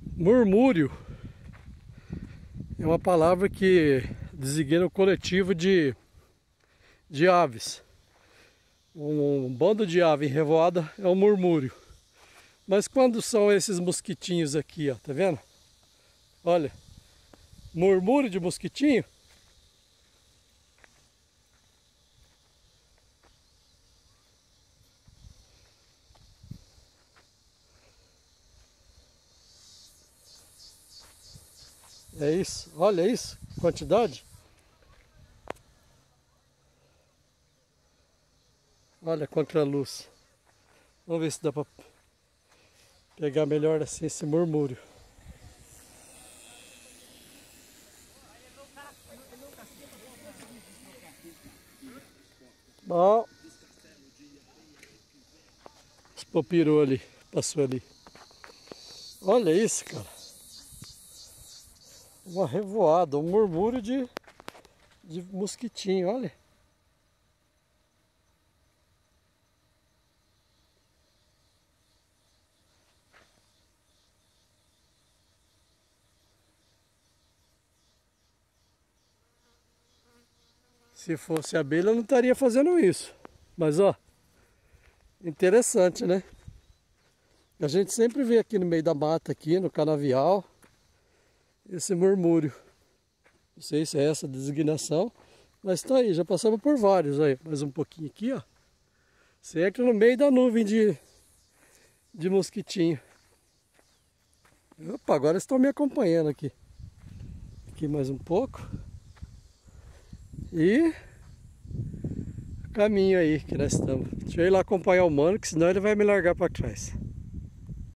Murmúrio é uma palavra que designa o coletivo de, de aves. Um, um bando de ave em revoada é um murmúrio. Mas quando são esses mosquitinhos aqui, ó, tá vendo? Olha, murmúrio de mosquitinho. É isso, olha isso, quantidade. Olha contra a luz. Vamos ver se dá para pegar melhor assim esse murmúrio. Bom. Espopirou ali, passou ali. Olha isso, cara uma revoada, um murmúrio de, de mosquitinho, olha. Se fosse abelha, eu não estaria fazendo isso. Mas, ó, interessante, né? A gente sempre vê aqui no meio da mata, aqui no canavial, esse murmúrio. Não sei se é essa a designação, mas está aí, já passamos por vários aí. Mais um pouquinho aqui, ó. Você entra no meio da nuvem de, de mosquitinho. Opa, agora estão me acompanhando aqui. Aqui mais um pouco. E caminho aí que nós estamos. Deixa eu ir lá acompanhar o mano, que senão ele vai me largar para trás.